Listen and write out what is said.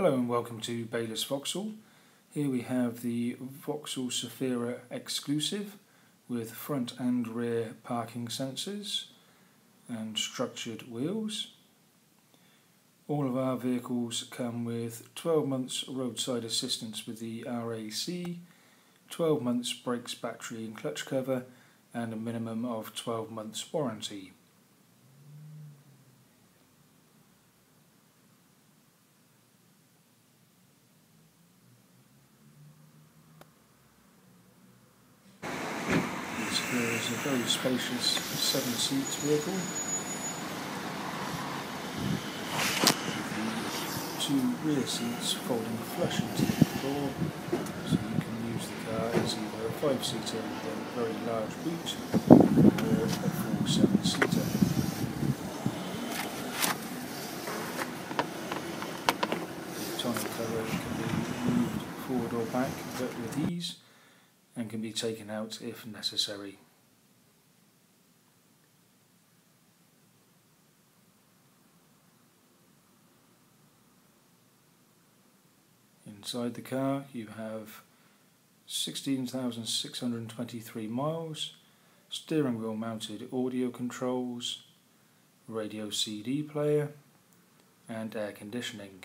Hello and welcome to Baylis Vauxhall. Here we have the Vauxhall Zafira exclusive with front and rear parking sensors and structured wheels. All of our vehicles come with 12 months roadside assistance with the RAC, 12 months brakes, battery and clutch cover and a minimum of 12 months warranty. There is a very spacious seven seats vehicle. Two rear seats folding flush into the floor, so you can use the car as either a five seater with a very large boot or a full seven seater. The tonneau cover can be moved forward or back but with ease and can be taken out if necessary. Inside the car you have 16,623 miles, steering wheel mounted audio controls, radio CD player and air conditioning.